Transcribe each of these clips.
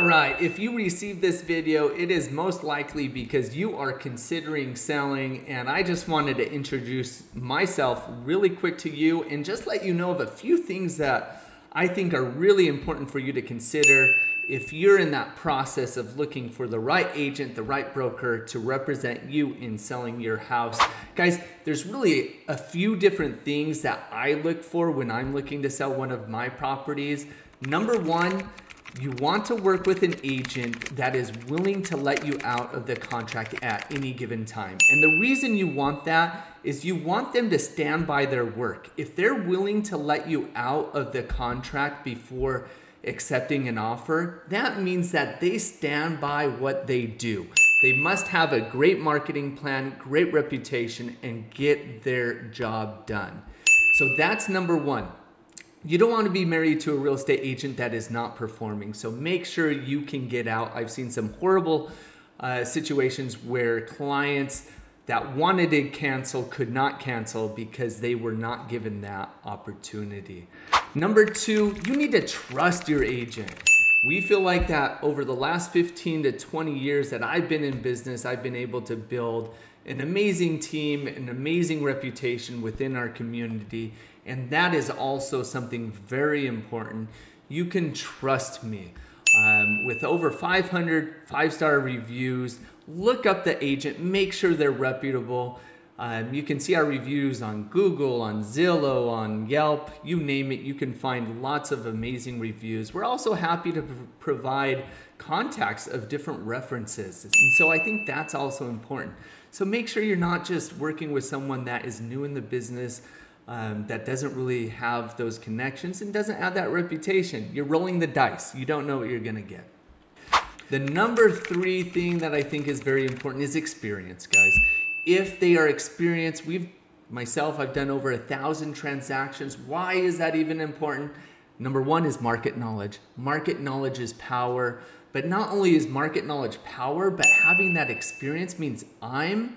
All right, if you receive this video, it is most likely because you are considering selling and I just wanted to introduce myself really quick to you and just let you know of a few things that I think are really important for you to consider if you're in that process of looking for the right agent, the right broker to represent you in selling your house. Guys, there's really a few different things that I look for when I'm looking to sell one of my properties. Number one, you want to work with an agent that is willing to let you out of the contract at any given time. And the reason you want that is you want them to stand by their work. If they're willing to let you out of the contract before accepting an offer, that means that they stand by what they do. They must have a great marketing plan, great reputation, and get their job done. So that's number one you don't want to be married to a real estate agent that is not performing. So make sure you can get out. I've seen some horrible uh, situations where clients that wanted to cancel could not cancel because they were not given that opportunity. Number two, you need to trust your agent. We feel like that over the last 15 to 20 years that I've been in business, I've been able to build an amazing team, an amazing reputation within our community. And that is also something very important. You can trust me. Um, with over 500 five star reviews, look up the agent, make sure they're reputable. Um, you can see our reviews on Google, on Zillow, on Yelp, you name it. You can find lots of amazing reviews. We're also happy to provide contacts of different references. And so I think that's also important. So make sure you're not just working with someone that is new in the business, um, that doesn't really have those connections and doesn't have that reputation. You're rolling the dice. You don't know what you're gonna get. The number three thing that I think is very important is experience, guys. If they are experienced, we've myself, I've done over a thousand transactions. Why is that even important? Number one is market knowledge. Market knowledge is power. But not only is market knowledge power, but having that experience means I'm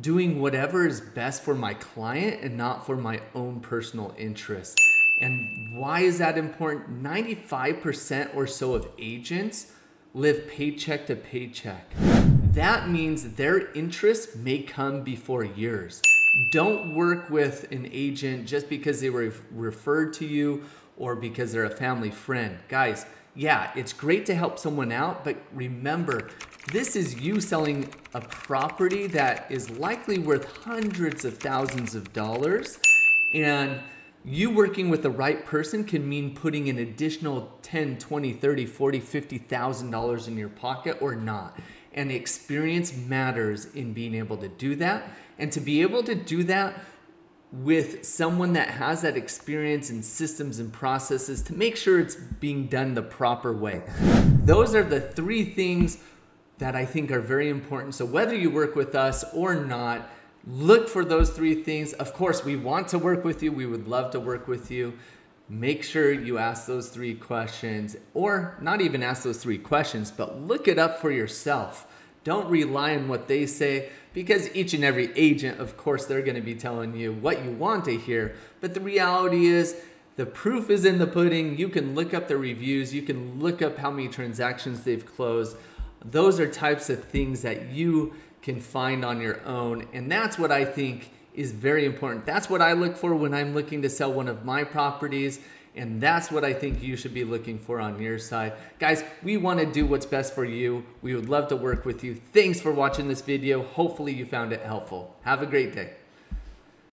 doing whatever is best for my client and not for my own personal interests. And why is that important? 95% or so of agents live paycheck to paycheck. That means their interests may come before yours. Don't work with an agent just because they were referred to you or because they're a family friend. Guys, yeah, it's great to help someone out, but remember, this is you selling a property that is likely worth hundreds of thousands of dollars. And you working with the right person can mean putting an additional 10, 20, 30, 40, 50,000 dollars in your pocket or not. And the experience matters in being able to do that. And to be able to do that with someone that has that experience in systems and processes to make sure it's being done the proper way. Those are the three things that I think are very important. So whether you work with us or not, look for those three things. Of course, we want to work with you. We would love to work with you. Make sure you ask those three questions or not even ask those three questions, but look it up for yourself. Don't rely on what they say because each and every agent, of course, they're going to be telling you what you want to hear. But the reality is, the proof is in the pudding. You can look up the reviews, you can look up how many transactions they've closed. Those are types of things that you can find on your own. And that's what I think is very important. That's what I look for when I'm looking to sell one of my properties. And that's what I think you should be looking for on your side. Guys, we want to do what's best for you. We would love to work with you. Thanks for watching this video. Hopefully you found it helpful. Have a great day.